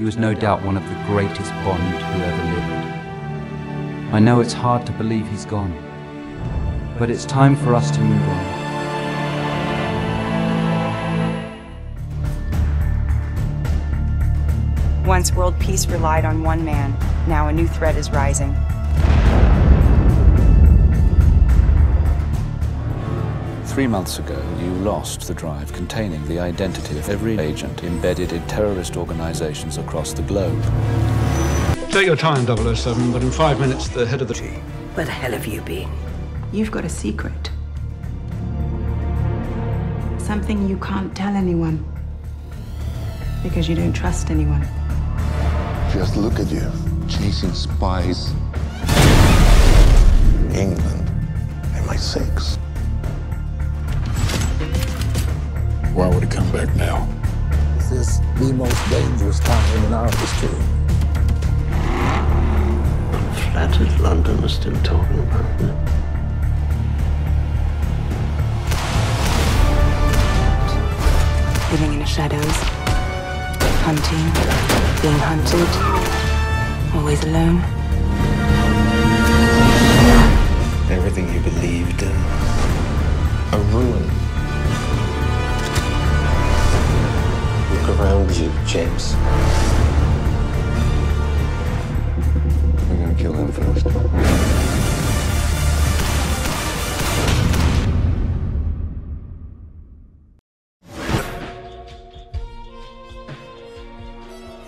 He was no doubt one of the greatest Bond who ever lived. I know it's hard to believe he's gone, but it's time for us to move on. Once world peace relied on one man, now a new threat is rising. Three months ago, you lost the drive containing the identity of every agent embedded in terrorist organizations across the globe. Take your time, 007, but in five minutes, the head of the... team. Where the hell have you been? You've got a secret. Something you can't tell anyone. Because you don't trust anyone. Just look at you, chasing spies. England, MI6. Why would it come back now? Is this the most dangerous time in our history? I'm flattered London is still talking about me. Living in the shadows, hunting, being hunted, always alone. Everything you believed in, a ruin. Around you, James.